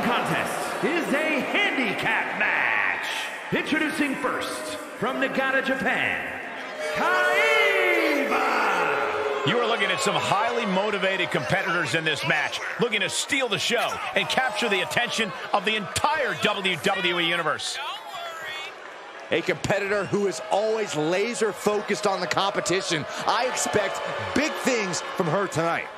The following contest is a handicap match. Introducing first, from Nagata, Japan, Kaiba! You are looking at some highly motivated competitors in this match, looking to steal the show and capture the attention of the entire WWE Universe. A competitor who is always laser focused on the competition. I expect big things from her tonight.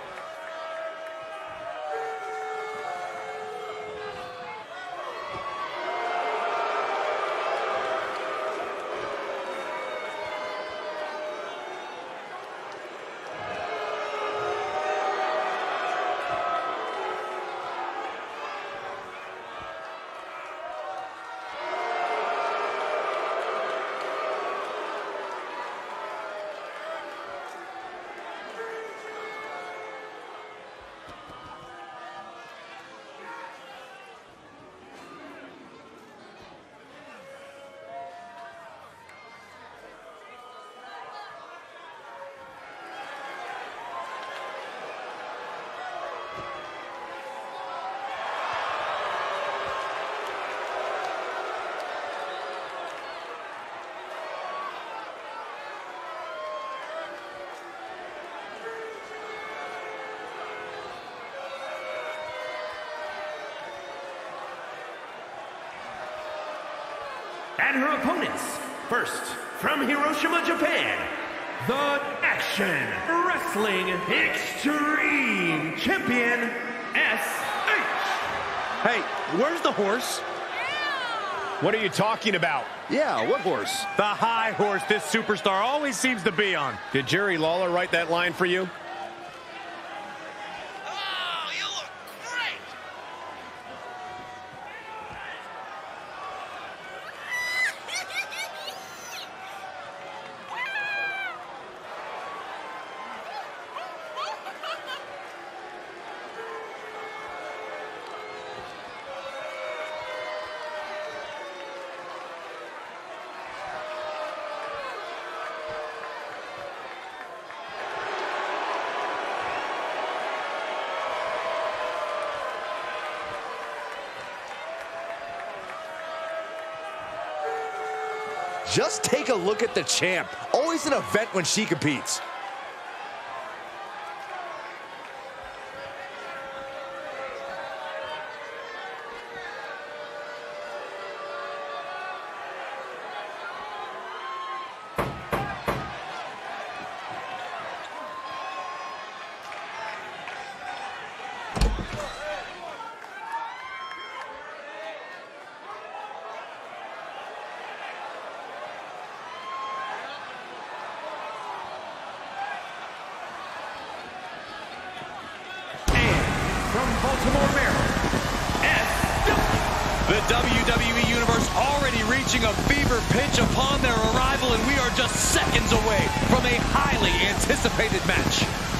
And her opponents, first, from Hiroshima, Japan, the Action Wrestling Extreme Champion, S.H. Hey, where's the horse? What are you talking about? Yeah, what horse? The high horse this superstar always seems to be on. Did Jerry Lawler write that line for you? Oh, you look great! Just take a look at the champ. Always an event when she competes. And from Baltimore, Maryland, S.W. The WWE Universe already reaching a fever pitch upon their arrival, and we are just seconds away from a highly anticipated match.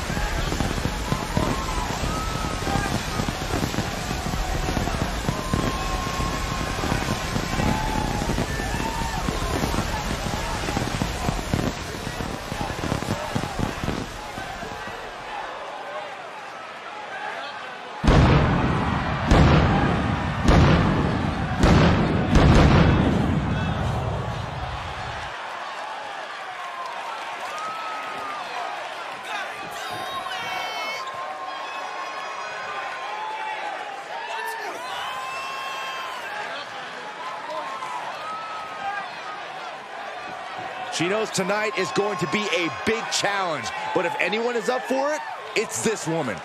She knows tonight is going to be a big challenge, but if anyone is up for it, it's this woman.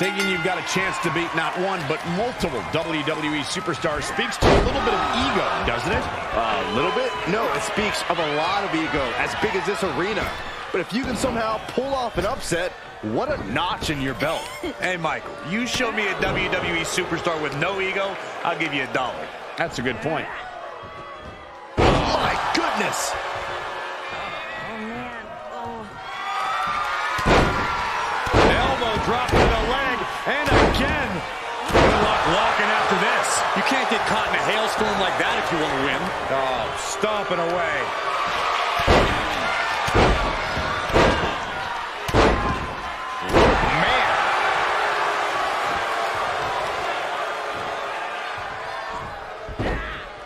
Thinking you've got a chance to beat not one, but multiple WWE superstars speaks to a little bit of ego, doesn't it? A little bit? No, it speaks of a lot of ego, as big as this arena. But if you can somehow pull off an upset, what a notch in your belt. Hey, Michael, you show me a WWE superstar with no ego, I'll give you a dollar. That's a good point. Oh, My goodness! A hailstorm like that if you want to win. Oh, stomping away.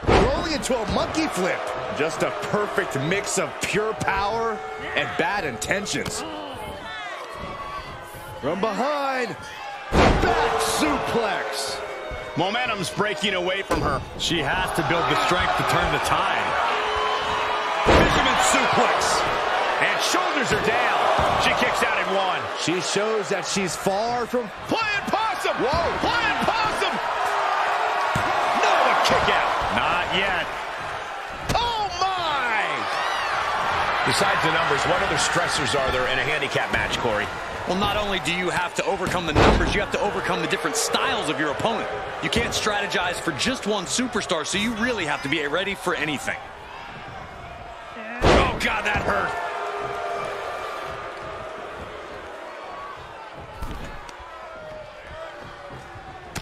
Man. Rolling into a monkey flip. Just a perfect mix of pure power and bad intentions. From behind, back suplex. Momentum's breaking away from her. She has to build the strength to turn the tide. Fisherman suplex. And shoulders are down. She kicks out at one. She shows that she's far from Flying possum. Whoa. Flying possum. No, a kick out. Not yet. Oh, my. Besides the numbers, what other stressors are there in a handicap match, Corey? Well, not only do you have to overcome the numbers, you have to overcome the different styles of your opponent. You can't strategize for just one superstar, so you really have to be ready for anything. Oh, God, that hurt.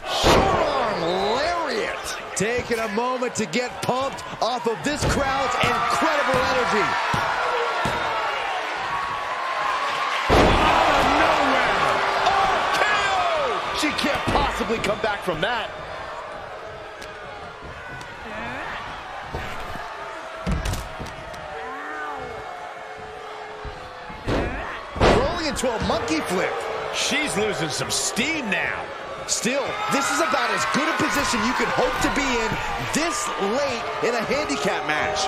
Forearm lariat. Taking a moment to get pumped off of this crowd's incredible energy. Out of nowhere. Oh, KO! She can't possibly come back from that. Rolling into a monkey flip. She's losing some steam now. Still, this is about as good a position you could hope to be in this late in a handicap match.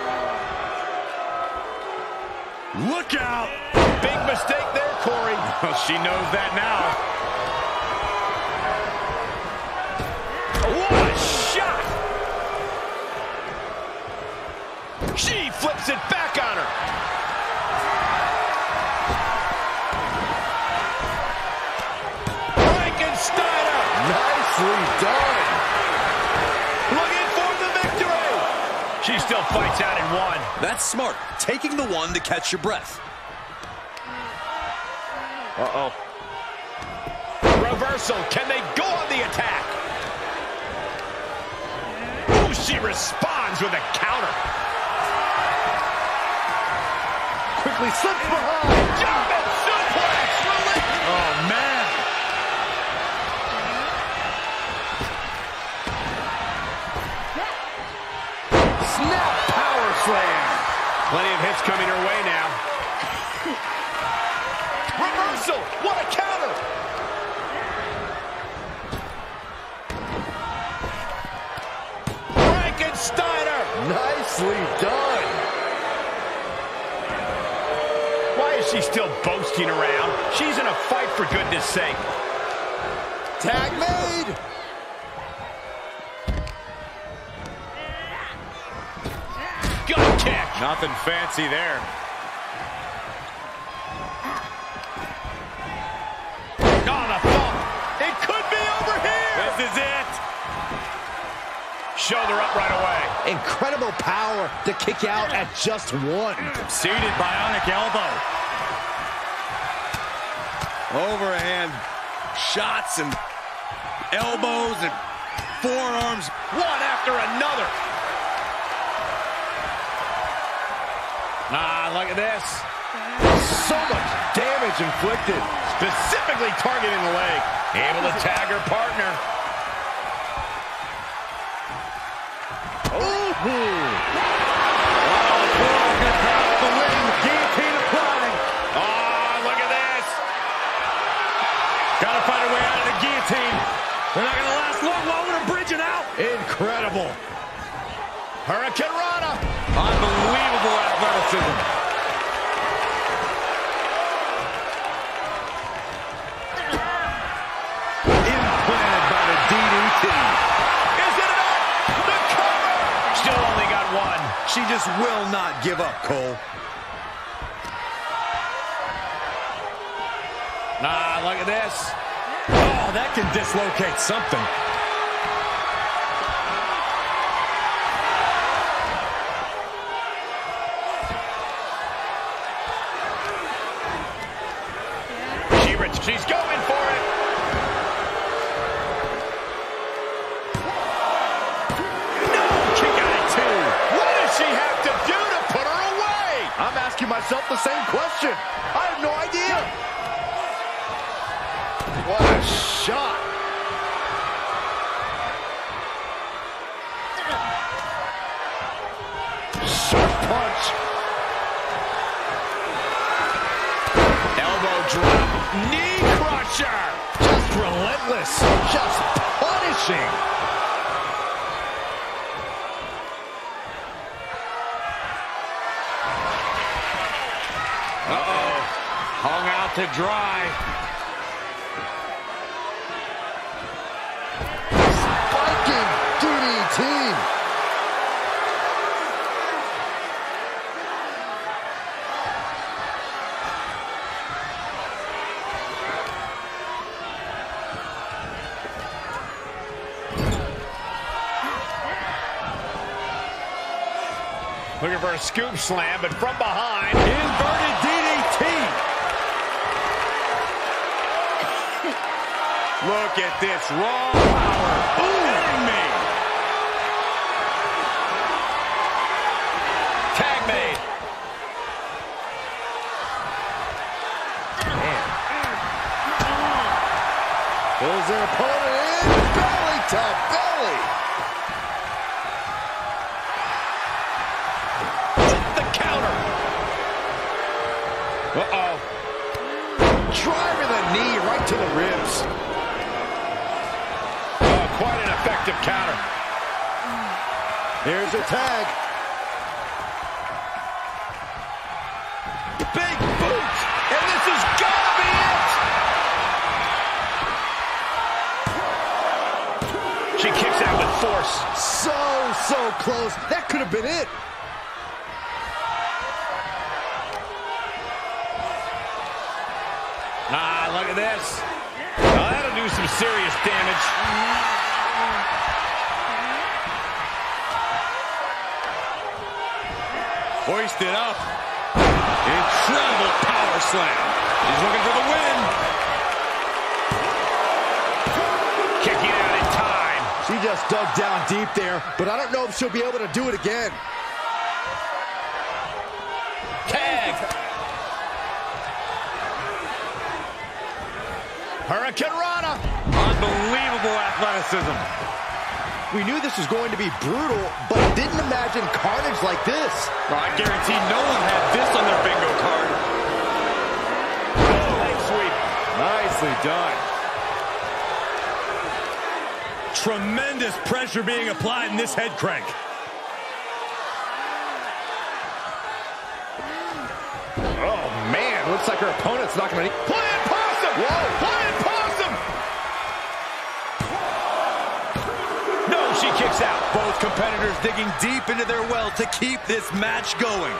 Look out! Big mistake there, Corey. Well, she knows that now. Flips it back on her. Frankensteiner Nicely done. looking for the victory. She still fights out in one. That's smart. Taking the one to catch your breath. Uh-oh. Reversal. Can they go on the attack? Ooh, she responds with a counter. Quickly slips behind. Jumping suplex. Oh, man. Snap power slam. Plenty of hits coming her way now. Reversal. What a counter. Frankensteiner. Nicely done. Why is she still boasting around? She's in a fight for goodness sake. Tag made. Gut kick. Nothing fancy there. Oh, the thump. It could be over here. This is it. Shoulder up right away. Incredible power to kick out at just one. Seated bionic elbow. Overhand shots and elbows and forearms. One after another. Ah, look at this. So much damage inflicted. Specifically targeting the leg. Able to tag her partner. Oh, look at this. Gotta find a way out of the guillotine. They're not gonna last long while we're bridging out. Incredible. Hurricanrana. Unbelievable athleticism. Implanted by the DDT. Is it enough? The cover. Still only got one. She just will not give up, Cole. Ah, look at this. Oh, that can dislocate something. She's going for it. No, she got it too. What does she have to do to put her away? I'm asking myself the same question. Shot. Sharp punch. Elbow drop. Knee crusher. Just relentless. Just punishing. Uh-oh. Hung out to dry. Spiking DDT. Looking for a scoop slam, but from behind. Inverted DDT. Look at this raw power. Hitting me. Tag made. Pulls their opponent in. Belly to belly. To the ribs. Oh, quite an effective counter. Here's a tag. Big boot. And this is gotta be it. She kicks out with force. So, so close. That could have been it. Ah, look at this. Now that'll do some serious damage. Hoisted up. Incredible power slam. He's looking for the win. Kicking out in time. She just dug down deep there, but I don't know if she'll be able to do it again. Tag. Hurricanrana. Unbelievable athleticism. We knew this was going to be brutal, but didn't imagine carnage like this. Well, I guarantee no one had this on their bingo card. Oh, leg sweep. Nicely done. Tremendous pressure being applied in this head crank. Oh, man. Looks like her opponent's not going to... Flying Whoa. Flying possum. No, she kicks out. Both competitors digging deep into their well to keep this match going.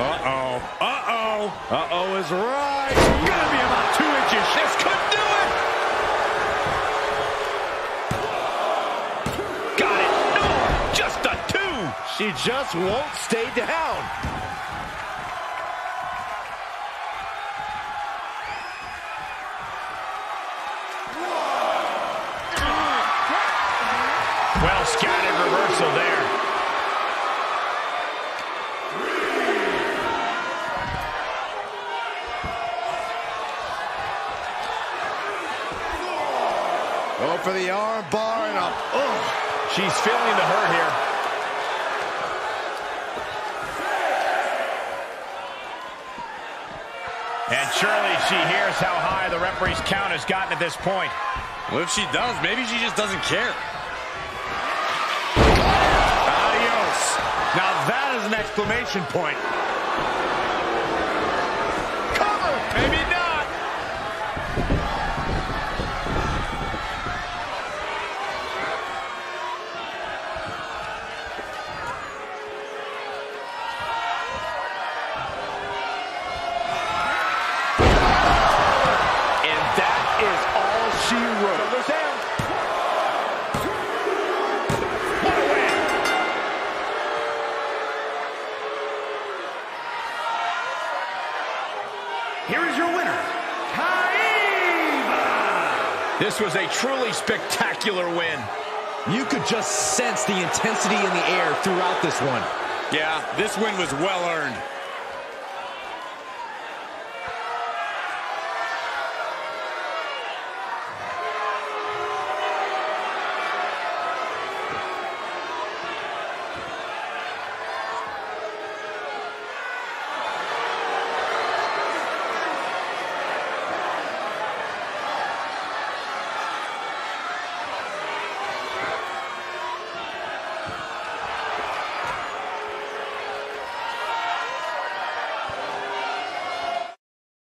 Uh-oh. Uh-oh. Uh-oh is right. Gotta be about two inches. She just won't stay down. Well scattered reversal there. Go for the arm bar and a... Oh. She's feeling the hurt here. And surely she hears how high the referee's count has gotten at this point. Well, if she does, maybe she just doesn't care. Adios. Now that is an exclamation point. Cover! Maybe not. And that is all she wrote. Shoulders down. What a win! Here is your winner, Kaiba. This was a truly spectacular win. You could just sense the intensity in the air throughout this one. Yeah, this win was well earned.